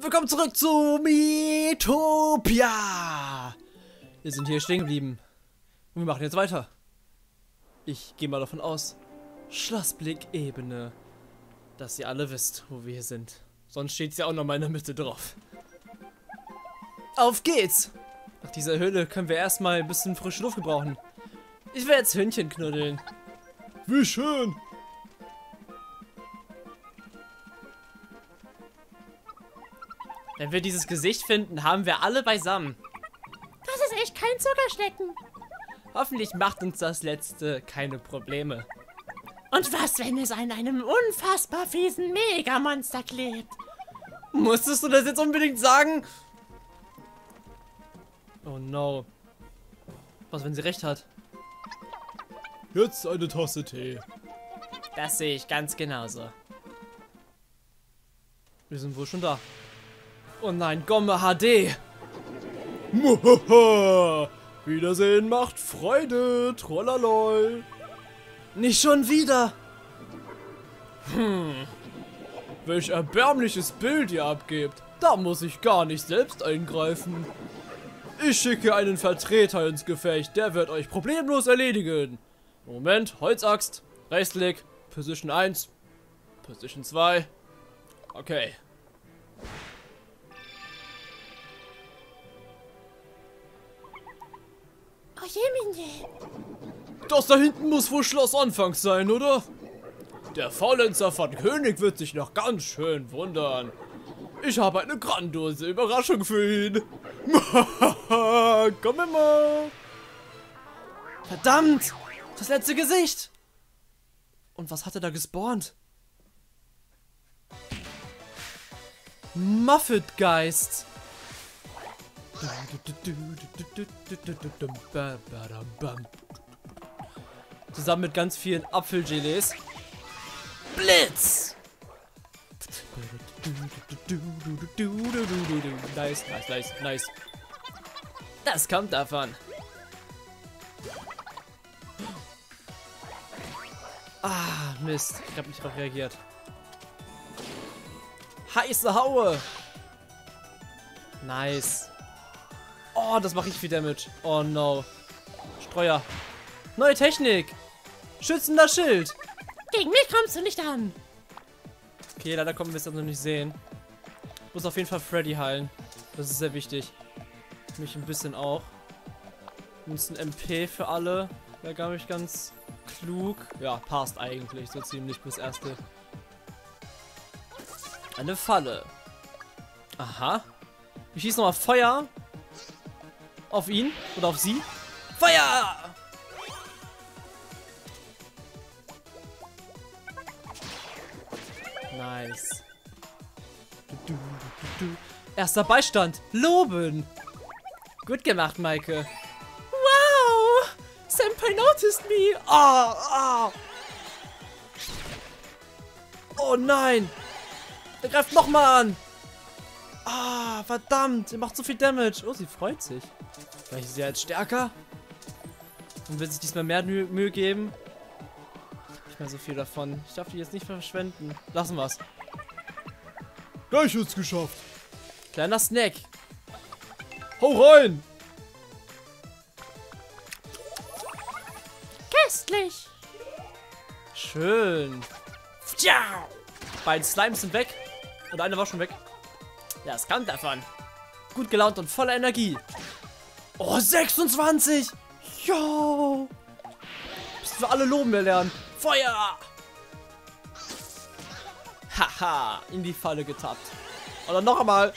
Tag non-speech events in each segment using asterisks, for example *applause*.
Willkommen zurück zu Miitopia! Wir sind hier stehen geblieben. Und wir machen jetzt weiter. Ich gehe mal davon aus, Schlossblick-Ebene, dass ihr alle wisst, wo wir hier sind. Sonst steht es ja auch noch mal in der Mitte drauf. Auf geht's! Nach dieser Höhle können wir erstmal ein bisschen frische Luft gebrauchen. Ich will jetzt Hündchen knuddeln. Wie schön! Wenn wir dieses Gesicht finden, haben wir alle beisammen. Das ist echt kein Zuckerschlecken. Hoffentlich macht uns das letzte keine Probleme. Und was, wenn es an einem unfassbar fiesen Megamonster klebt? Musstest du das jetzt unbedingt sagen? Oh no. Was, wenn sie recht hat? Jetzt eine Tasse Tee. Das sehe ich ganz genauso. Wir sind wohl schon da. Oh nein, Gomme HD. Wiedersehen macht Freude, trollaloi. Nicht schon wieder. Hm. Welch erbärmliches Bild ihr abgebt. Da muss ich gar nicht selbst eingreifen. Ich schicke einen Vertreter ins Gefecht, der wird euch problemlos erledigen. Moment, Holzaxt, Rechtsklick, Position 1, Position 2. Okay. Jemine. Das da hinten muss wohl Schloss Anfangs sein, oder? Der Faulenzer von König wird sich noch ganz schön wundern. Ich habe eine grandiose Überraschung für ihn. *laughs* Komm immer. Verdammt! Das letzte Gesicht! Und was hat er da gespawnt? Muffet-Geist! Zusammen mit ganz vielen Apfelgelees. Blitz! Nice, nice, nice, nice. Das kommt davon. Ah, Mist. Ich habe nicht darauf reagiert. Heiße Haue. Nice. Oh, das mache ich viel Damage. Oh no. Streuer. Neue Technik. Schützender Schild. Gegen mich kommst du nicht an. Okay, leider kommen wir es noch nicht sehen. Muss auf jeden Fall Freddy heilen. Das ist sehr wichtig. Mich ein bisschen auch. Uns ein MP für alle. Wäre, glaube ich, ganz klug. Ja, passt eigentlich so ziemlich bis erste. Eine Falle. Aha. Ich schieße nochmal Feuer. Auf ihn. Oder auf sie. Feuer! Nice. Du, du, du, Erster Beistand. Loben. Gut gemacht, Maike. Wow! Senpai noticed me. Oh, oh. Oh nein. Er greift nochmal an. Ah, verdammt. Er macht so viel Damage. Oh, sie freut sich. Vielleicht ist sie jetzt stärker. Und will sich diesmal mehr Mühe, Mühe geben. Nicht mehr so viel davon. Ich darf die jetzt nicht verschwenden. Lassen wir's. Gleich wird's geschafft. Kleiner Snack. Hau rein! Köstlich. Schön. Tja. Beide Slimes sind weg. Und eine war schon weg. Ja, es kommt davon. Gut gelaunt und voller Energie. Oh, 26! Jo! Müssen wir alle loben wir lernen. Feuer! Haha, in die Falle getappt. Oder noch einmal.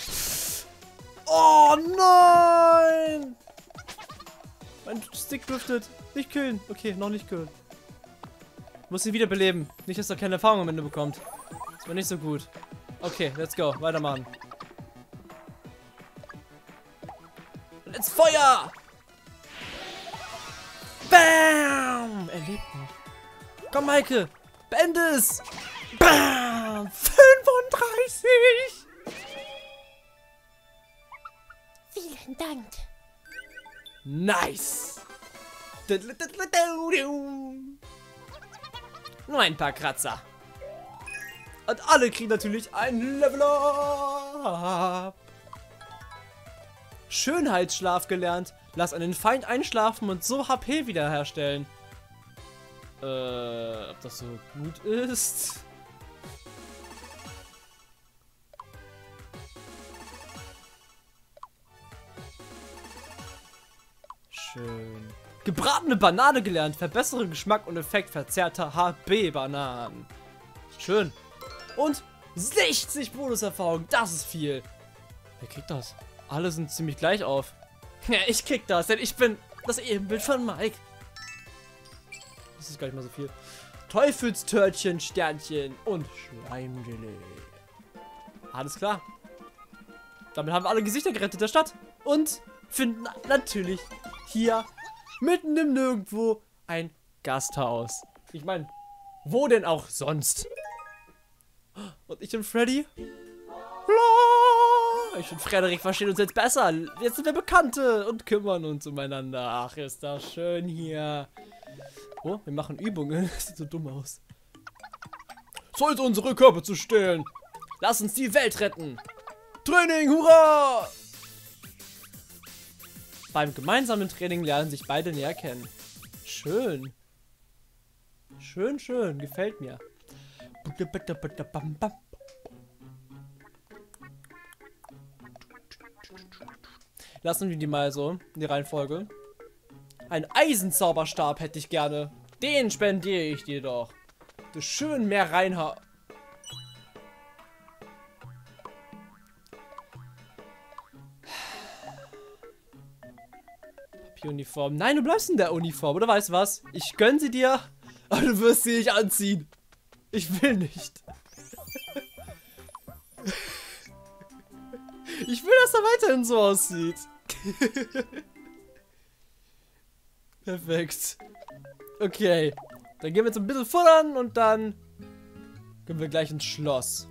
Oh nein! Mein Stick driftet. Nicht killen. Okay, noch nicht killen. Muss ihn wiederbeleben. Nicht, dass er keine Erfahrung am Ende bekommt. Das war nicht so gut. Okay, let's go. Weitermachen. Feuer! Bam! Er lebt noch. Komm, Maike! Beende es! Bam! 35! Vielen Dank. Nice! Nur ein paar Kratzer. Und alle kriegen natürlich ein Level up. Schönheitsschlaf gelernt. Lass einen Feind einschlafen und so HP wiederherstellen. Äh, ob das so gut ist? Schön. Gebratene Banane gelernt. Verbessere Geschmack und Effekt verzerrter HB-Bananen. Schön. Und 60 Bonuserfahrung. Das ist viel. Wer kriegt das? Alle sind ziemlich gleich auf. Ja, ich krieg das, denn ich bin das Ebenbild von Mike. Das ist gar nicht mal so viel. Teufelstörtchen, Sternchen und Schleimgelee. Alles klar. Damit haben wir alle Gesichter gerettet der Stadt. Und finden natürlich hier mitten im Nirgendwo ein Gasthaus. Ich meine, wo denn auch sonst? Und ich und Freddy? Ich und Frederik verstehen uns jetzt besser. Jetzt sind wir Bekannte und kümmern uns umeinander. Ach, ist das schön hier. Oh, wir machen Übungen. *laughs* Das sieht so dumm aus. Sollt unsere Körper zu stehlen. Lass uns die Welt retten. Training, hurra! Beim gemeinsamen Training lernen sich beide näher kennen. Schön. Schön, schön. Gefällt mir. Lassen wir die mal so in die Reihenfolge. Ein Eisenzauberstab hätte ich gerne. Den spendiere ich dir doch. Du schön mehr reinha... Papieruniform. Nein, du bleibst in der Uniform, oder weißt du was? Ich gönn sie dir, aber du wirst sie nicht anziehen. Ich will nicht. Ich will, dass er weiterhin so aussieht. *laughs* Perfekt. Okay. Dann gehen wir jetzt ein bisschen futtern und dann gehen wir gleich ins Schloss.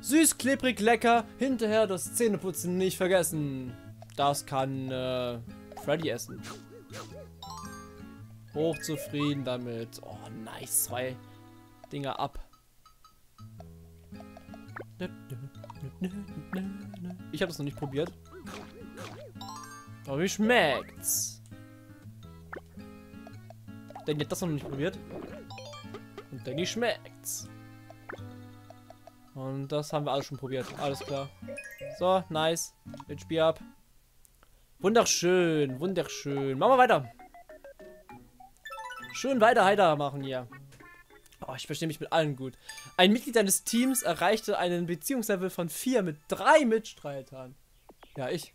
Süß, klebrig, lecker. Hinterher das Zähneputzen nicht vergessen. Das kann äh, Freddy essen. Hochzufrieden damit. Oh, nice. Zwei Dinger ab. Ich habe das noch nicht probiert. Aber wie schmeckt's? Denn hat das noch nicht probiert. Und Danny schmeckt's. Und das haben wir alles schon probiert. Alles klar. So, nice. Jetzt Spiel ab. Wunderschön, wunderschön. Machen wir weiter. Schön weiter heiter machen hier. Oh, ich verstehe mich mit allen gut. Ein Mitglied deines Teams erreichte einen Beziehungslevel von 4 mit drei Mitstreitern. Ja, ich.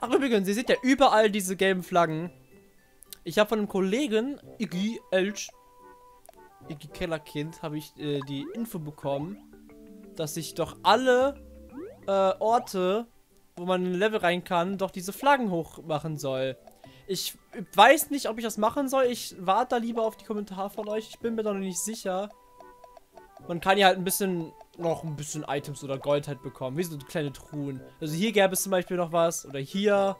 Ach übrigens, ihr seht ja überall diese gelben Flaggen. Ich habe von einem Kollegen, Iggy Elch, Iggy Kellerkind, habe ich äh, die Info bekommen, dass ich doch alle äh, Orte, wo man in ein Level rein kann, doch diese Flaggen hochmachen soll. Ich weiß nicht, ob ich das machen soll. Ich warte da lieber auf die Kommentare von euch. Ich bin mir da noch nicht sicher. Man kann ja halt ein bisschen, noch ein bisschen Items oder Gold halt bekommen. Wie so kleine Truhen. Also hier gäbe es zum Beispiel noch was. Oder hier.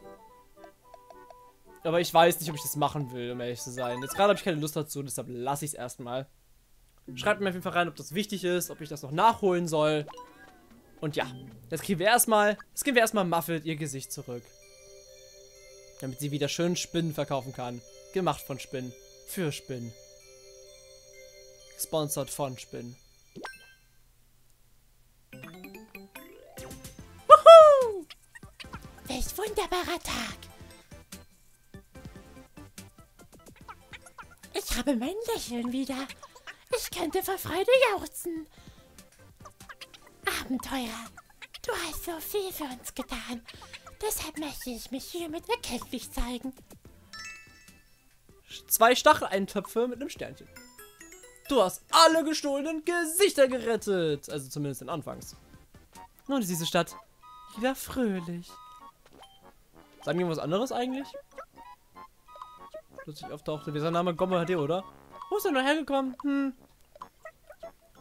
Aber ich weiß nicht, ob ich das machen will, um ehrlich zu sein. Jetzt gerade habe ich keine Lust dazu, deshalb lasse ich es erstmal. Schreibt mir auf jeden Fall rein, ob das wichtig ist, ob ich das noch nachholen soll. Und ja, jetzt kriegen wir erstmal, jetzt geben wir erstmal Muffet ihr Gesicht zurück. Damit sie wieder schön Spinnen verkaufen kann. Gemacht von Spinnen. Für Spinnen. Sponsored von Spinnen. Wuhu! Welch wunderbarer Tag. Ich habe mein Lächeln wieder. Ich könnte vor Freude jauchzen. Abenteuer, du hast so viel für uns getan. Deshalb möchte ich mich hiermit erkenntlich zeigen. Zwei Stacheleintöpfe mit einem Sternchen. Du hast alle gestohlenen Gesichter gerettet. Also zumindest in Anfangs. Nun ist diese Stadt wieder fröhlich. Sagen wir was anderes eigentlich? Plötzlich auftauchte. Wie sein Name? Gomme HD, oder? Wo ist er noch hergekommen? Hm.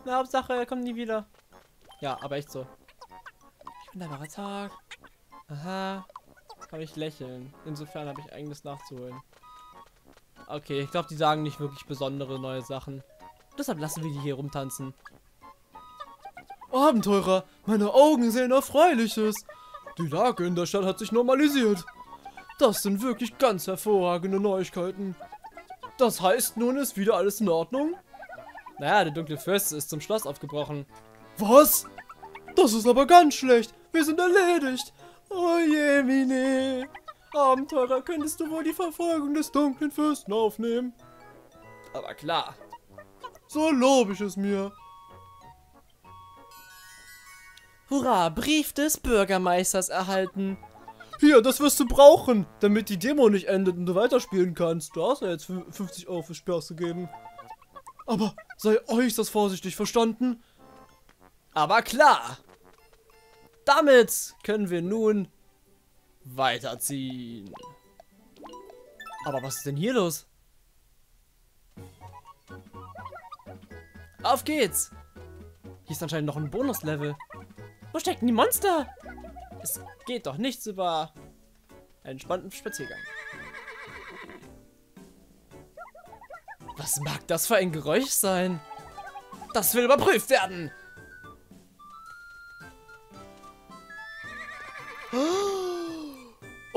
Na, Hauptsache, er kommt nie wieder. Ja, aber echt so. Ich bin der Tag. Aha. Kann ich lächeln. Insofern habe ich eigenes nachzuholen. Okay, ich glaube, die sagen nicht wirklich besondere neue Sachen. Deshalb lassen wir die hier rumtanzen. Abenteurer, meine Augen sehen Erfreuliches. Die Lage in der Stadt hat sich normalisiert. Das sind wirklich ganz hervorragende Neuigkeiten. Das heißt, nun ist wieder alles in Ordnung? Naja, der dunkle Fürst ist zum Schloss aufgebrochen. Was? Das ist aber ganz schlecht. Wir sind erledigt. Oh je, Mine. Abenteurer, könntest du wohl die Verfolgung des dunklen Fürsten aufnehmen? Aber klar. So lobe ich es mir. Hurra, Brief des Bürgermeisters erhalten. Hier, das wirst du brauchen, damit die Demo nicht endet und du weiterspielen kannst. Du hast ja jetzt 50 Euro für Spiel ausgegeben. Aber sei äußerst vorsichtig, verstanden? Aber klar. Damit können wir nun weiterziehen. Aber was ist denn hier los? Auf geht's! Hier ist anscheinend noch ein Bonuslevel. Wo stecken die Monster? Es geht doch nichts über einen spannenden Spaziergang. Was mag das für ein Geräusch sein? Das will überprüft werden!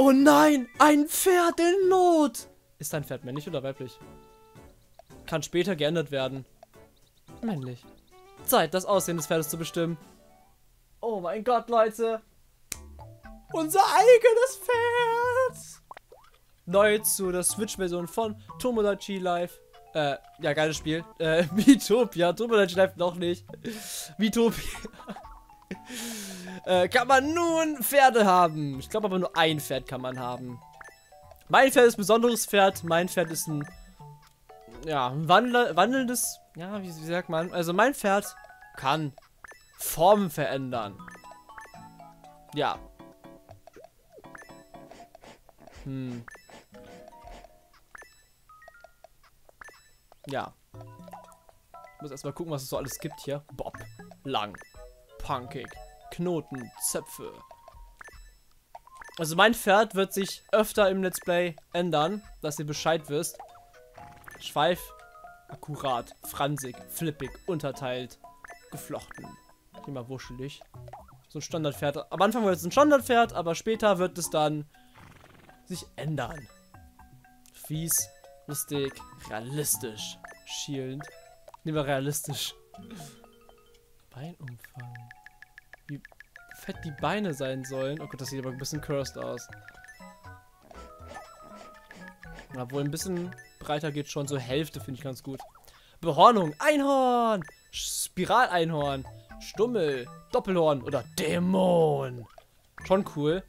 Oh nein, ein Pferd in Not! Ist ein Pferd männlich oder weiblich? Kann später geändert werden. Männlich. Zeit, das Aussehen des Pferdes zu bestimmen. Oh mein Gott, Leute. Unser eigenes Pferd. Neu zu der Switch-Version von Tomodachi Live. Äh, ja, geiles Spiel. Äh, *laughs* Miitopia. Tomodachi Live noch nicht. Miitopia. Äh, kann man nun Pferde haben. Ich glaube aber nur ein Pferd kann man haben. Mein Pferd ist ein besonderes Pferd. Mein Pferd ist ein, ja, ein Wandel, wandelndes, ja, wie, wie sagt man? Also mein Pferd kann Formen verändern. Ja. Hm. Ja. Ich muss erstmal gucken, was es so alles gibt hier. Bob. Lang. Punkig. Knoten. Zöpfe. Also mein Pferd wird sich öfter im Let's Play ändern, dass ihr Bescheid wisst. Schweif. Akkurat. Fransig. Flippig. Unterteilt. Geflochten. Immer wuschelig. So ein Standardpferd. Am Anfang war es ein Standardpferd, aber später wird es dann sich ändern. Fies, lustig, realistisch, schielend. Wir realistisch. Beinumfang. Fett die Beine sein sollen. Oh Gott, das sieht aber ein bisschen cursed aus. Obwohl ein bisschen breiter geht schon. So Hälfte finde ich ganz gut. Behornung, Einhorn, Spiraleinhorn, Stummel, Doppelhorn oder Dämon. Schon cool.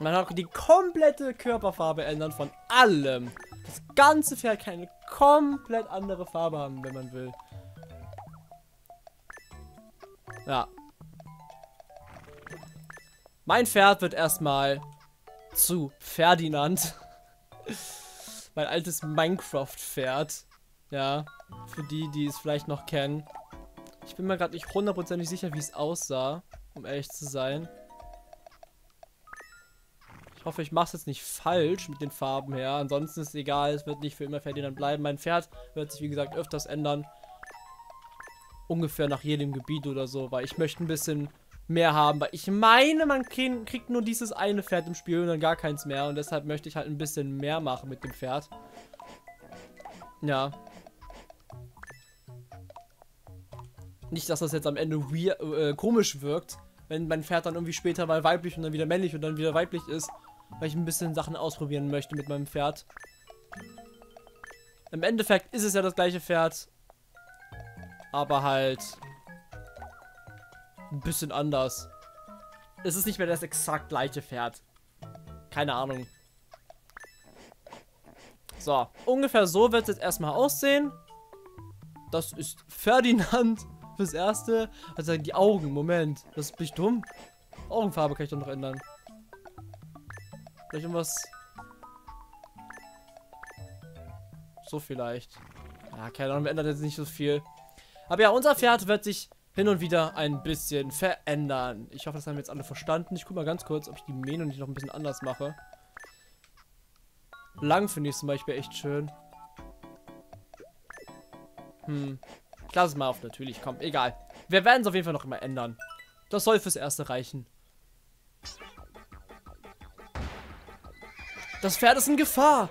Man kann auch die komplette Körperfarbe ändern von allem. Das ganze Pferd kann eine komplett andere Farbe haben, wenn man will. Ja. Mein Pferd wird erstmal zu Ferdinand. *laughs* mein altes Minecraft-Pferd. Ja, für die, die es vielleicht noch kennen. Ich bin mir gerade nicht hundertprozentig sicher, wie es aussah, um ehrlich zu sein. Ich hoffe, ich mache es jetzt nicht falsch mit den Farben her. Ansonsten ist es egal, es wird nicht für immer Ferdinand bleiben. Mein Pferd wird sich, wie gesagt, öfters ändern. Ungefähr nach jedem Gebiet oder so, weil ich möchte ein bisschen mehr haben. Weil ich meine, man kriegt nur dieses eine Pferd im Spiel und dann gar keins mehr. Und deshalb möchte ich halt ein bisschen mehr machen mit dem Pferd. Ja. Nicht, dass das jetzt am Ende weird, äh, komisch wirkt, wenn mein Pferd dann irgendwie später mal weiblich und dann wieder männlich und dann wieder weiblich ist, weil ich ein bisschen Sachen ausprobieren möchte mit meinem Pferd. Im Endeffekt ist es ja das gleiche Pferd, aber halt ein bisschen anders. Es ist nicht mehr das exakt gleiche Pferd. Keine Ahnung. So, ungefähr so wird es jetzt erstmal aussehen. Das ist Ferdinand *laughs* fürs Erste. Also die Augen, Moment. Das bin ich dumm. Augenfarbe kann ich doch noch ändern. Vielleicht irgendwas... So vielleicht. Ja, keine Ahnung, ändert jetzt nicht so viel. Aber ja, unser Pferd wird sich hin und wieder ein bisschen verändern. Ich hoffe, das haben wir jetzt alle verstanden. Ich gucke mal ganz kurz, ob ich die Mähne nicht noch ein bisschen anders mache. Lang finde ich zum Beispiel echt schön. Hm. Ich lasse es mal auf, natürlich. Komm, egal. Wir werden es auf jeden Fall noch immer ändern. Das soll fürs Erste reichen. Das Pferd ist in Gefahr.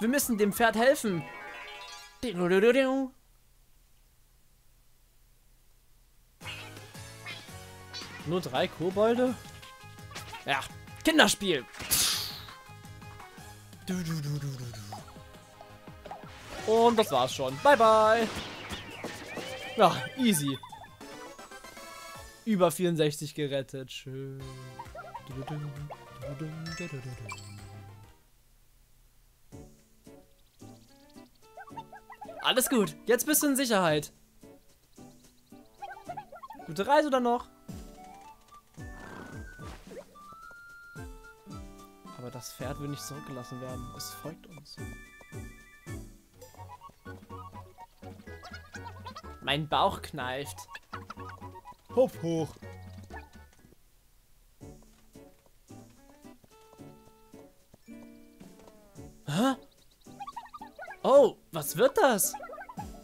Wir müssen dem Pferd helfen. Nur drei Kobolde? Ja, Kinderspiel. Und das war's schon. Bye, bye. Ja, easy. Über 64 gerettet. Schön. Alles gut. Jetzt bist du in Sicherheit. Gute Reise dann noch. Aber das Pferd will nicht zurückgelassen werden. Es folgt uns. Mein Bauch kneift. Hopf hoch. Was wird das?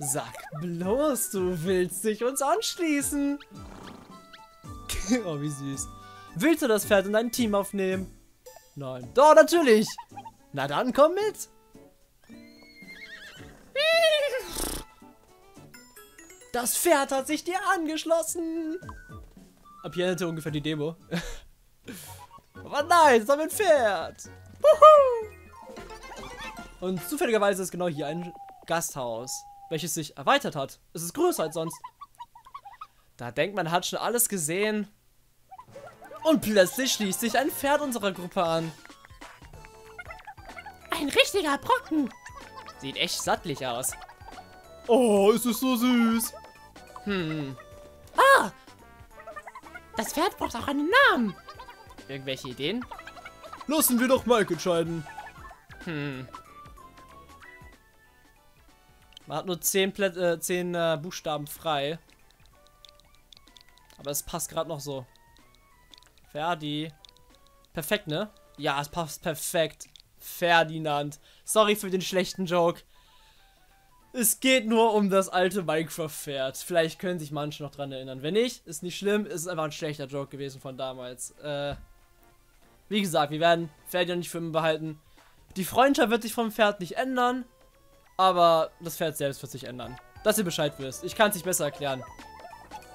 Sag bloß, du willst dich uns anschließen. *laughs* oh, wie süß. Willst du das Pferd in dein Team aufnehmen? Nein. Doch, natürlich. Na dann, komm mit. Das Pferd hat sich dir angeschlossen. Ab hier hätte ungefähr die Demo. *laughs* Aber nein, es ist ein Pferd. Wuhu! Und zufälligerweise ist genau hier ein Gasthaus, welches sich erweitert hat. Es ist größer als sonst. Da denkt man, hat schon alles gesehen. Und plötzlich schließt sich ein Pferd unserer Gruppe an. Ein richtiger Brocken. Sieht echt sattlich aus. Oh, es ist so süß. Hm, Ah! Das Pferd braucht auch einen Namen. irgendwelche Ideen? Lassen wir doch Mike entscheiden. Hm. Man hat nur 10, Plä äh, 10 äh, Buchstaben frei. Aber es passt gerade noch so. Ferdi. Perfekt, ne? Ja, es passt perfekt. Ferdinand. Sorry für den schlechten Joke. Es geht nur um das alte Minecraft-Pferd. Vielleicht können sich manche noch dran erinnern. Wenn nicht, ist nicht schlimm. Ist einfach ein schlechter Joke gewesen von damals. Äh, wie gesagt, wir werden Ferdinand nicht für immer behalten. Die Freundschaft wird sich vom Pferd nicht ändern, aber das Pferd selbst wird sich ändern. Dass ihr Bescheid wisst. Ich kann es nicht besser erklären.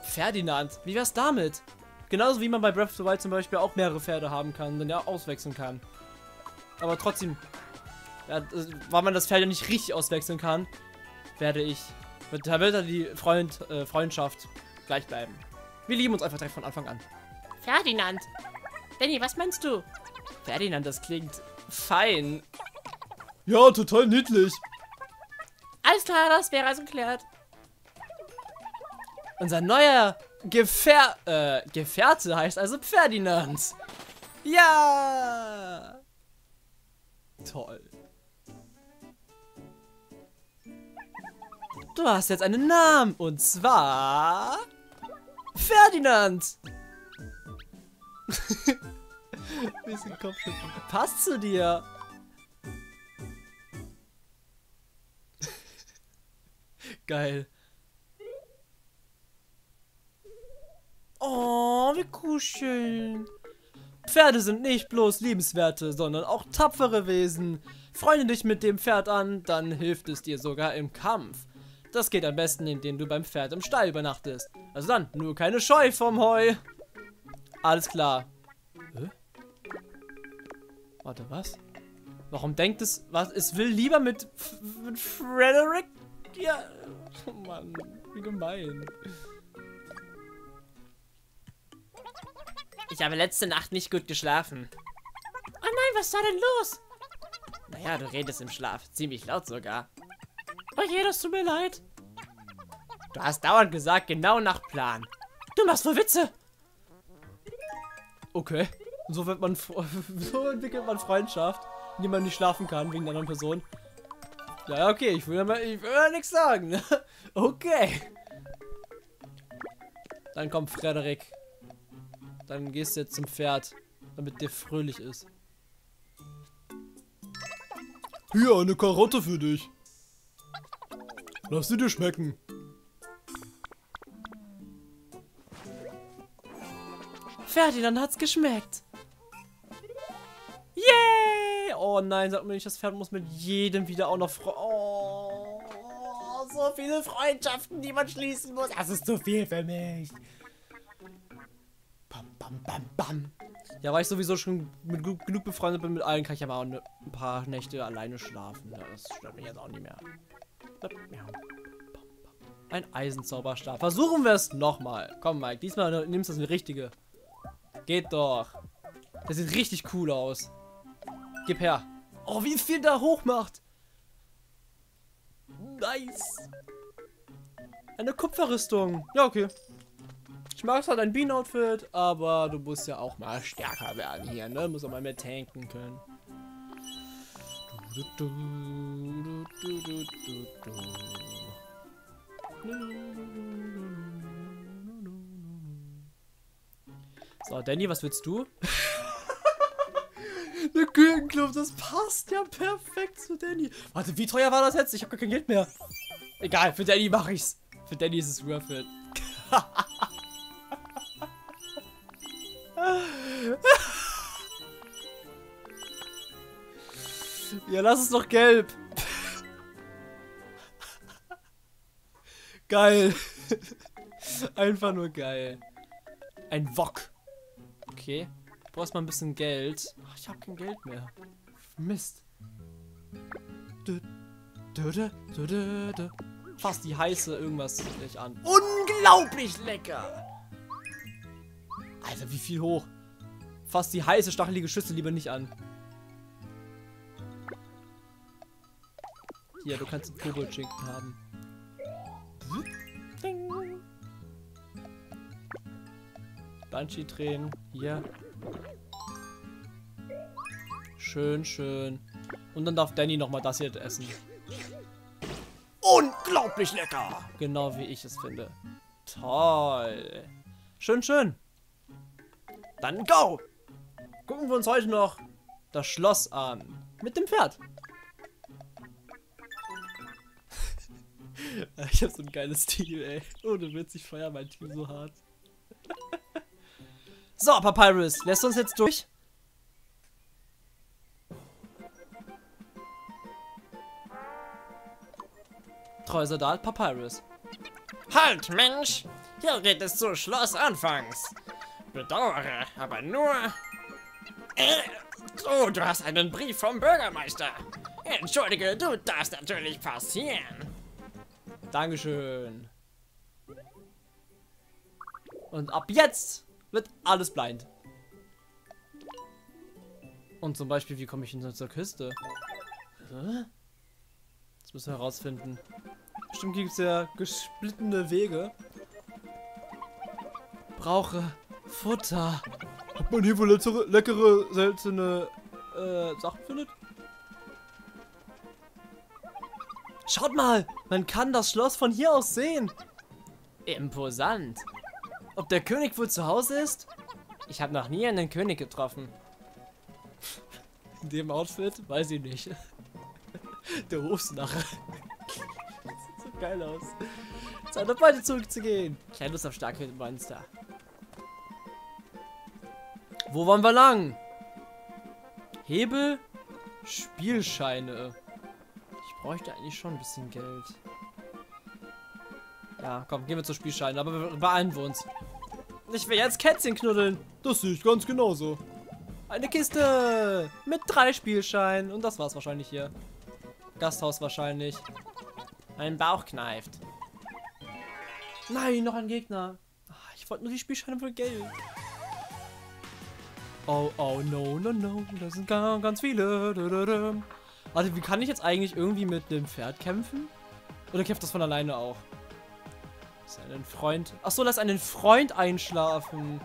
Ferdinand, wie wär's damit? Genauso wie man bei Breath of the Wild zum Beispiel auch mehrere Pferde haben kann, dann ja auswechseln kann. Aber trotzdem, ja, weil man das Pferd ja nicht richtig auswechseln kann, werde ich, wird, da wird dann die Freund, äh, Freundschaft gleich bleiben. Wir lieben uns einfach direkt von Anfang an. Ferdinand. Danny, was meinst du? Ferdinand, das klingt fein. Ja, total niedlich. Alles klar, das wäre also geklärt. Unser neuer Gefähr äh, Gefährte heißt also Ferdinand. Ja! Toll. Du hast jetzt einen Namen und zwar Ferdinand. *laughs* Bisschen Kopfschütteln. Passt zu dir. Geil. Oh, wie kuscheln. Pferde sind nicht bloß liebenswerte, sondern auch tapfere Wesen. Freunde dich mit dem Pferd an, dann hilft es dir sogar im Kampf. Das geht am besten, indem du beim Pferd im Stall übernachtest. Also dann, nur keine Scheu vom Heu. Alles klar. Hä? Warte, was? Warum denkt es, was? Es will lieber mit, F mit Frederick? Ja. Oh Mann, wie gemein. Ich habe letzte Nacht nicht gut geschlafen. Oh nein, was war denn los? Naja, du redest im Schlaf. Ziemlich laut sogar. Oh je, das tut mir leid. Du hast dauernd gesagt, genau nach Plan. Du machst wohl Witze. Okay. So wird man *laughs* so entwickelt man Freundschaft, indem man nicht schlafen kann wegen der anderen Person. Ja, ja, okay, ich will ja, mal, ich will ja nichts sagen. ne? *laughs* okay. Dann kommt Frederik. Dann gehst du jetzt zum Pferd, damit dir fröhlich ist. Hier, eine Karotte für dich. Lass sie dir schmecken. Ferdinand hat's geschmeckt. Oh nein, sag mir nicht, das Pferd muss mit jedem wieder auch noch... Oh, so viele Freundschaften, die man schließen muss. Das ist zu viel für mich. Bam, bam, bam, bam. Ja, weil ich sowieso schon mit genug, genug befreundet bin mit allen, kann ich aber auch ne, ein paar Nächte alleine schlafen. Das stört mich jetzt auch nicht mehr. Ein Eisenzauberstab. Versuchen wir es nochmal. Komm, Mike, diesmal nimmst du das eine richtige. Geht doch. Das sieht richtig cool aus. Gib her. Oh, wie viel da hoch macht. Nice. Eine Kupferrüstung. Ja, okay. Ich mag halt ein Bean-Outfit, aber du musst ja auch mal stärker werden hier, ne? Muss auch mal mehr tanken können. So, Danny, was willst du? *laughs* Eine Gürtenkluft, das passt ja perfekt zu Danny. Warte, wie teuer war das jetzt? Ich habe gar kein Geld mehr. Egal, für Danny mache ich's. Für Danny ist es worth it. *laughs* ja, lass es doch gelb. *laughs* geil. *laughs* Einfach nur geil. Ein Wok. Okay. Du brauchst mal ein bisschen Geld. Ach, ich habe kein Geld mehr. Mist. Fast die heiße irgendwas nicht an. Unglaublich lecker! Alter, wie viel hoch. Fast die heiße, stachelige Schüssel lieber nicht an. Hier, du kannst einen Kobold-Schinken haben. Banshee-Tränen. Hier. Schön, schön. Und dann darf Danny nochmal das hier essen. Unglaublich lecker! Genau wie ich es finde. Toll. Schön, schön. Dann go! Gucken wir uns heute noch das Schloss an. Mit dem Pferd. *laughs* ich hab so ein geiles Team, ey. Ohne Witz, ich feier mein Team so hart. So, Papyrus, lässt uns jetzt durch? Treuer Soldat Papyrus. Halt, Mensch! Hier geht es zu Schloss anfangs. Bedauere, aber nur... Äh, oh, du hast einen Brief vom Bürgermeister. Entschuldige, du darfst natürlich passieren. Dankeschön. Und ab jetzt wird alles blind. Und zum Beispiel, wie komme ich in zur Küste? Hä? Das müssen wir herausfinden. Bestimmt gibt es ja gesplittene Wege. Brauche Futter. Ob man hier wohl leckere, leckere seltene äh, Sachen findet? Schaut mal, man kann das Schloss von hier aus sehen. Imposant. Ob der König wohl zu Hause ist? Ich habe noch nie einen König getroffen. In dem Outfit? Weiß ich nicht. Der Hofsnache. Sieht so geil aus. Zeit auf beide zurückzugehen. Keine Lust auf starke Monster. Wo wollen wir lang? Hebel? Spielscheine. Ich bräuchte eigentlich schon ein bisschen Geld. Ja, komm, gehen wir zur Spielscheine. Aber wir beeilen wir uns. Ich will jetzt Kätzchen knuddeln. Das sehe ich ganz genauso. Eine Kiste mit drei Spielscheinen. Und das war's wahrscheinlich hier. Gasthaus wahrscheinlich. Mein Bauch kneift. Nein, noch ein Gegner. Ah, Ich wollte nur die Spielscheine für Geld. Oh, oh, no, no, no. Das sind ganz, ganz viele. Warte, wie kann ich jetzt eigentlich irgendwie mit dem Pferd kämpfen? Oder kämpft das von alleine auch? Lass einen Freund. Ach so, lass einen Freund einschlafen.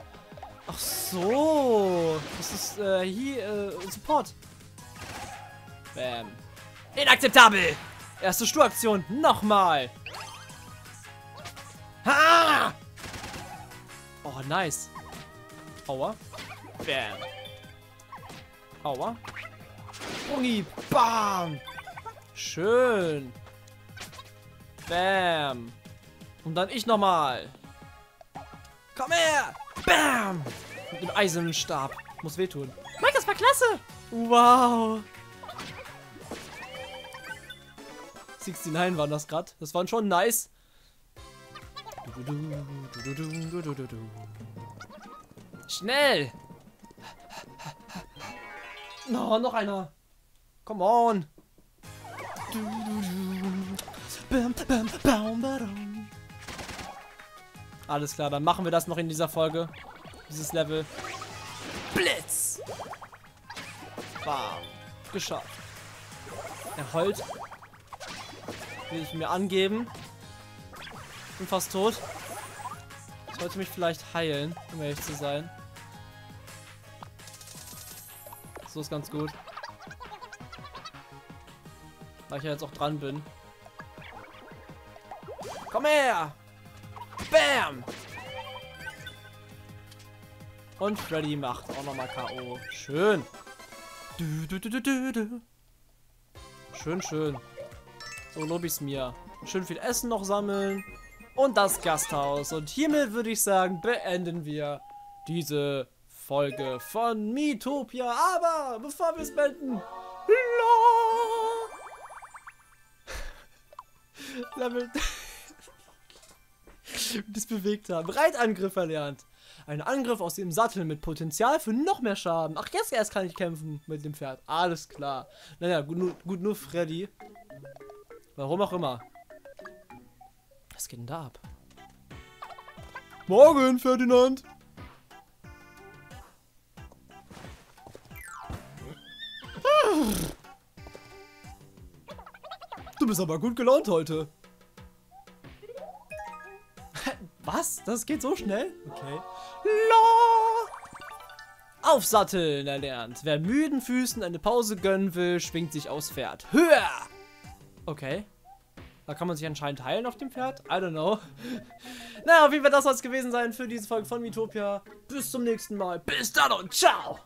Ach so. Das ist äh, hier äh, Support. Bam. Inakzeptabel. Erste Sturaktion. Nochmal. Ha! Oh, nice. Aua. Bam. Aua. Sprungi. Bam. Schön. Bam. Und dann ich nochmal. Komm her. Bam. Mit dem eisernen Stab. Muss wehtun. Mike, das war klasse. Wow. 69 waren das gerade. Das waren schon nice. Schnell! No, noch einer. Come on. Bam, bam, bam, badum. Alles klar, dann machen wir das noch in dieser Folge. Dieses Level. Blitz! Bam. Geschafft. Erholt. Will ich mir angeben. Bin fast tot. Sollte mich vielleicht heilen, um ehrlich zu sein. So ist ganz gut. Weil ich ja jetzt auch dran bin. Komm her! Bam! Und Freddy macht auch nochmal K.O. Schön. Du, du, du. Schön, schön. So lobe ich's mir. Schön viel Essen noch sammeln. Und das Gasthaus. Und hiermit würde ich sagen, beenden wir diese Folge von Miitopia. Aber bevor wir es beenden. Level. *laughs* *laughs* das bewegt haben. Reitangriff erlernt. Ein Angriff aus dem Sattel mit Potenzial für noch mehr Schaden. Ach, jetzt erst kann ich kämpfen mit dem Pferd. Alles klar. Naja, gut, nur, gut, nur Freddy. Warum auch immer. Was geht denn da ab? Morgen, Ferdinand. Du bist aber gut gelaunt heute. Das geht so schnell? Okay. La! Aufsatteln erlernt. Wer müden Füßen eine Pause gönnen will, schwingt sich aufs Pferd. Höher! Okay. Da kann man sich anscheinend heilen auf dem Pferd. I don't know. *laughs* naja, auf jeden Fall das soll es gewesen sein für diese Folge von Miitopia. Bis zum nächsten Mal. Bis dann und ciao!